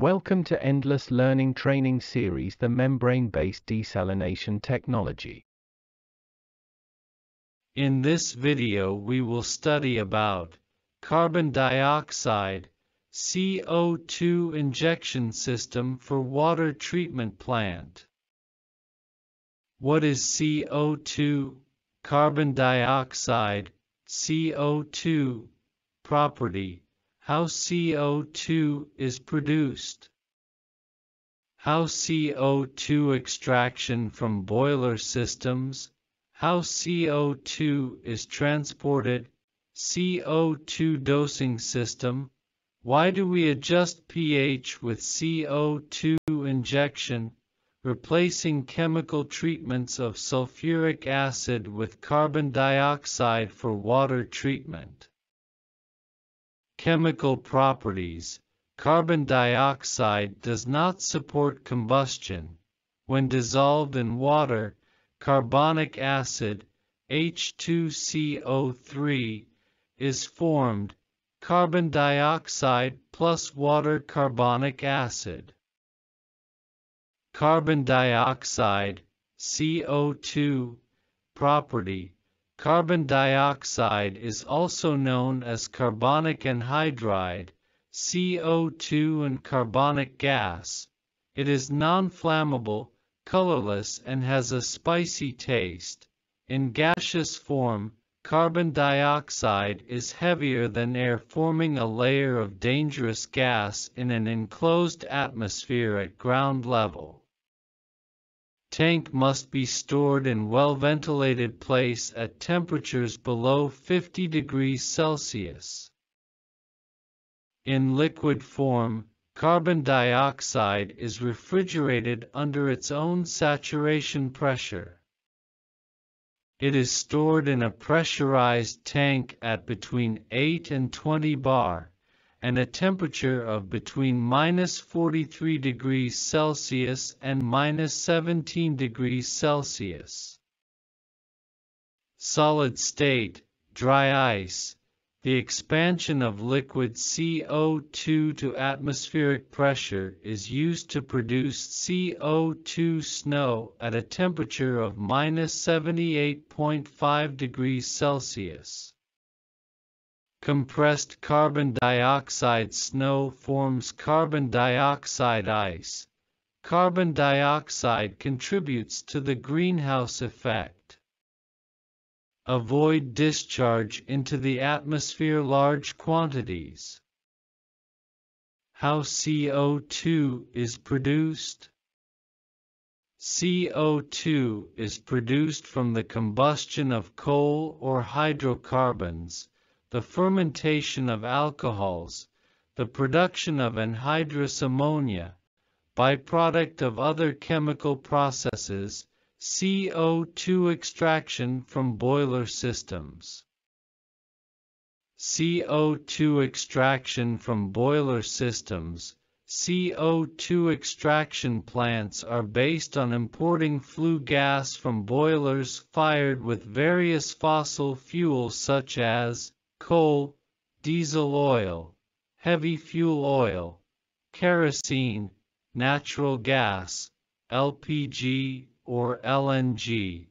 Welcome to Endless Learning Training Series The Membrane-Based Desalination Technology. In this video we will study about carbon dioxide CO2 injection system for water treatment plant. What is CO2? Carbon dioxide, CO2, property, how CO2 is produced. How CO2 extraction from boiler systems, how CO2 is transported, CO2 dosing system, why do we adjust pH with CO2 injection, replacing chemical treatments of sulfuric acid with carbon dioxide for water treatment? Chemical properties Carbon dioxide does not support combustion. When dissolved in water, carbonic acid, H2CO3, is formed, carbon dioxide plus water carbonic acid. Carbon dioxide, CO2, property Carbon dioxide is also known as carbonic anhydride, CO2 and carbonic gas. It is non-flammable, colorless and has a spicy taste. In gaseous form, carbon dioxide is heavier than air forming a layer of dangerous gas in an enclosed atmosphere at ground level tank must be stored in well-ventilated place at temperatures below 50 degrees Celsius. In liquid form, carbon dioxide is refrigerated under its own saturation pressure. It is stored in a pressurized tank at between 8 and 20 bar, and a temperature of between minus 43 degrees Celsius and minus 17 degrees Celsius. Solid state, dry ice, the expansion of liquid CO2 to atmospheric pressure is used to produce CO2 snow at a temperature of minus 78.5 degrees Celsius. Compressed carbon dioxide snow forms carbon dioxide ice. Carbon dioxide contributes to the greenhouse effect. Avoid discharge into the atmosphere large quantities. How CO2 is produced? CO2 is produced from the combustion of coal or hydrocarbons, the fermentation of alcohols, the production of anhydrous ammonia, byproduct of other chemical processes, CO2 extraction from boiler systems. CO2 extraction from boiler systems CO2 extraction plants are based on importing flue gas from boilers fired with various fossil fuels such as coal, diesel oil, heavy fuel oil, kerosene, natural gas, LPG or LNG.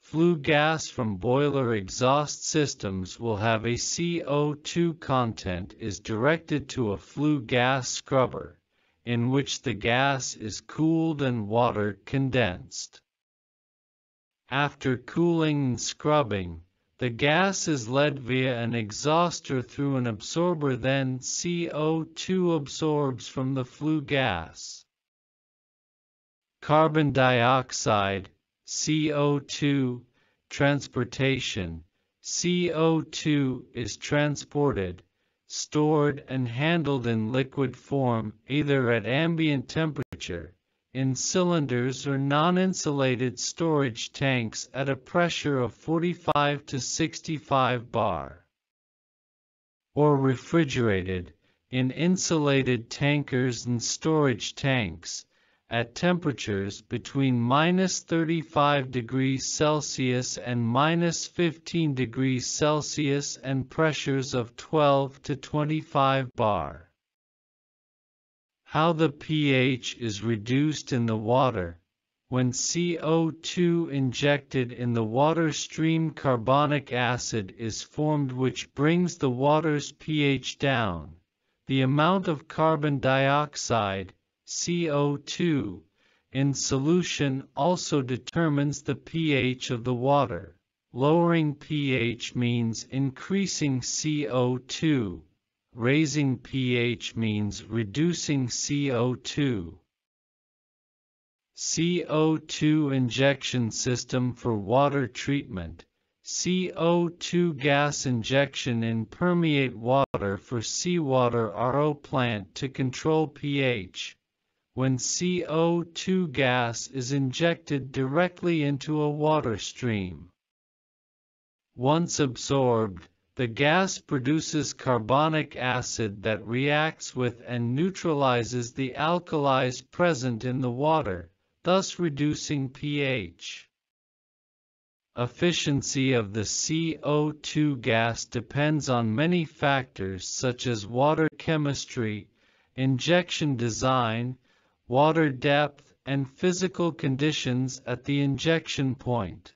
Flue gas from boiler exhaust systems will have a CO2 content is directed to a flue gas scrubber, in which the gas is cooled and water condensed. After cooling and scrubbing, the gas is led via an exhauster through an absorber then CO2 absorbs from the flue gas. Carbon dioxide, CO2, transportation, CO2 is transported, stored and handled in liquid form either at ambient temperature, in cylinders or non-insulated storage tanks at a pressure of 45 to 65 bar. Or refrigerated, in insulated tankers and storage tanks, at temperatures between minus 35 degrees Celsius and minus 15 degrees Celsius and pressures of 12 to 25 bar. How the pH is reduced in the water. When CO2 injected in the water stream carbonic acid is formed which brings the water's pH down. The amount of carbon dioxide, CO2, in solution also determines the pH of the water. Lowering pH means increasing CO2. Raising pH means reducing CO2. CO2 injection system for water treatment. CO2 gas injection in permeate water for seawater RO plant to control pH. When CO2 gas is injected directly into a water stream. Once absorbed, the gas produces carbonic acid that reacts with and neutralizes the alkalis present in the water, thus reducing pH. Efficiency of the CO2 gas depends on many factors such as water chemistry, injection design, water depth, and physical conditions at the injection point.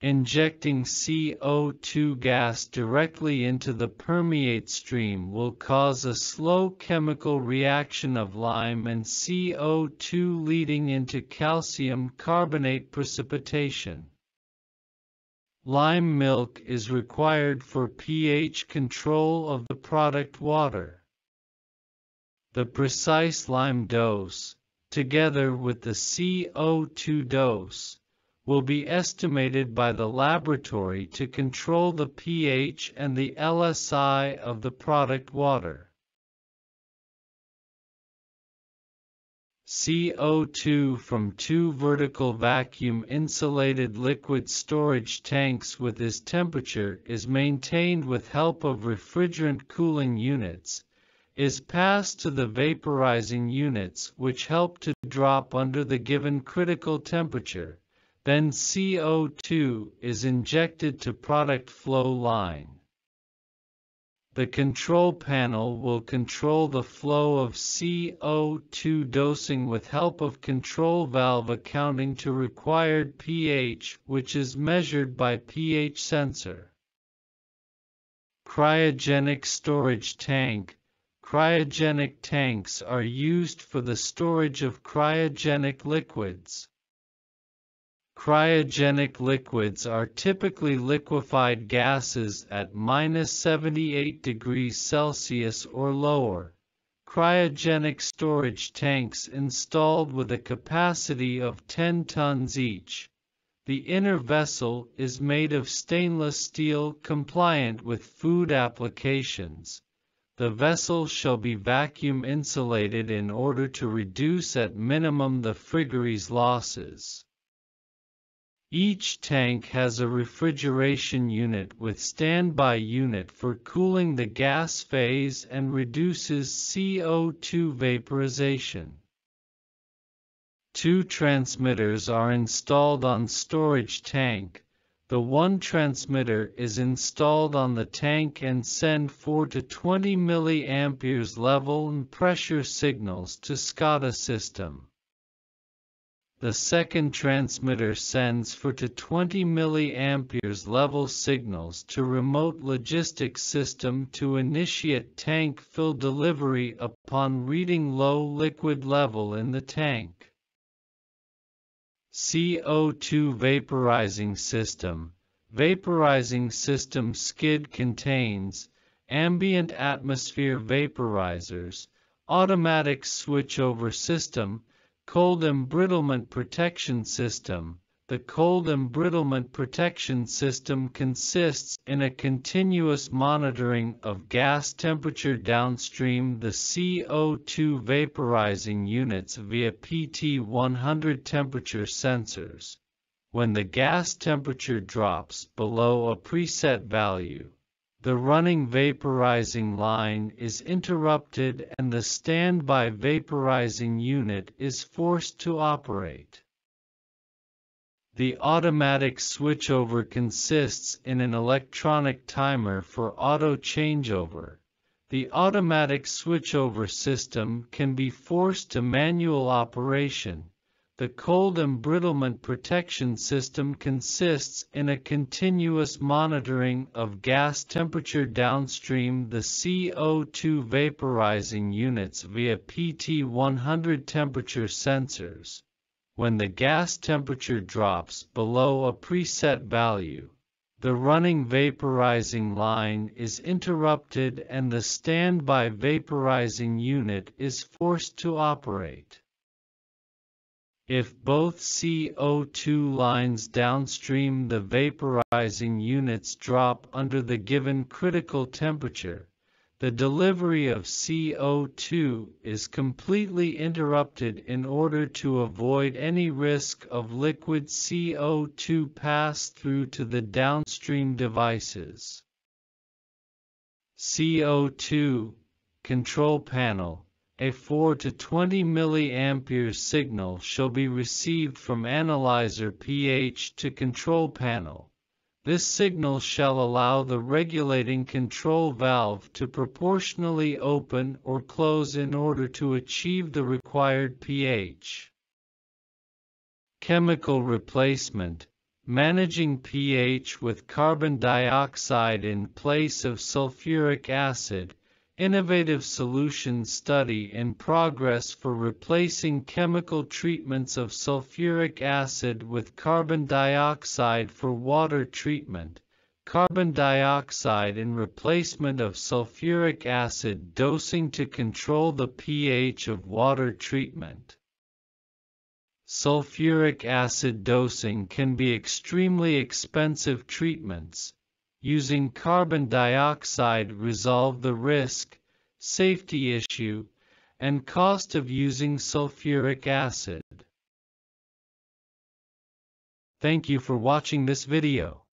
Injecting CO2 gas directly into the permeate stream will cause a slow chemical reaction of lime and CO2 leading into calcium carbonate precipitation. Lime milk is required for pH control of the product water. The precise lime dose, together with the CO2 dose, will be estimated by the laboratory to control the pH and the LSI of the product water. CO2 from two vertical vacuum insulated liquid storage tanks with this temperature is maintained with help of refrigerant cooling units, is passed to the vaporizing units which help to drop under the given critical temperature, then CO2 is injected to product flow line. The control panel will control the flow of CO2 dosing with help of control valve accounting to required pH which is measured by pH sensor. Cryogenic storage tank Cryogenic tanks are used for the storage of cryogenic liquids. Cryogenic liquids are typically liquefied gases at minus 78 degrees Celsius or lower. Cryogenic storage tanks installed with a capacity of 10 tons each. The inner vessel is made of stainless steel compliant with food applications. The vessel shall be vacuum insulated in order to reduce at minimum the frigories losses. Each tank has a refrigeration unit with standby unit for cooling the gas phase and reduces CO2 vaporization. Two transmitters are installed on storage tank. The one transmitter is installed on the tank and send 4 to 20 mA level and pressure signals to SCADA system. The second transmitter sends 4 to 20 mA level signals to remote logistics system to initiate tank fill delivery upon reading low liquid level in the tank. CO2 vaporizing system Vaporizing system skid contains ambient atmosphere vaporizers, automatic switchover system, Cold embrittlement protection system. The cold embrittlement protection system consists in a continuous monitoring of gas temperature downstream the CO2 vaporizing units via PT100 temperature sensors. When the gas temperature drops below a preset value, the running vaporizing line is interrupted and the standby vaporizing unit is forced to operate. The automatic switchover consists in an electronic timer for auto changeover. the automatic switchover system can be forced to manual operation. The cold embrittlement protection system consists in a continuous monitoring of gas temperature downstream the CO2 vaporizing units via PT100 temperature sensors. When the gas temperature drops below a preset value, the running vaporizing line is interrupted and the standby vaporizing unit is forced to operate. If both CO2 lines downstream the vaporizing units drop under the given critical temperature, the delivery of CO2 is completely interrupted in order to avoid any risk of liquid CO2 pass through to the downstream devices. CO2 control panel a 4 to 20 mA signal shall be received from analyzer pH to control panel. This signal shall allow the regulating control valve to proportionally open or close in order to achieve the required pH. Chemical replacement Managing pH with carbon dioxide in place of sulfuric acid Innovative solution study in progress for replacing chemical treatments of sulfuric acid with carbon dioxide for water treatment. Carbon dioxide in replacement of sulfuric acid dosing to control the pH of water treatment. Sulfuric acid dosing can be extremely expensive treatments, using carbon dioxide resolve the risk, safety issue, and cost of using sulfuric acid. Thank you for watching this video.